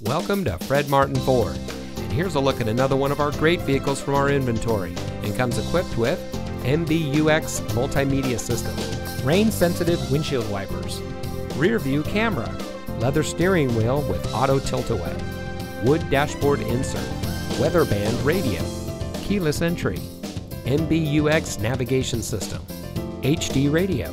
Welcome to Fred Martin Ford. And here's a look at another one of our great vehicles from our inventory and comes equipped with MBUX multimedia system, rain sensitive windshield wipers, rear view camera, leather steering wheel with auto tilt away, wood dashboard insert, weather band radio, keyless entry, MBUX navigation system, HD radio,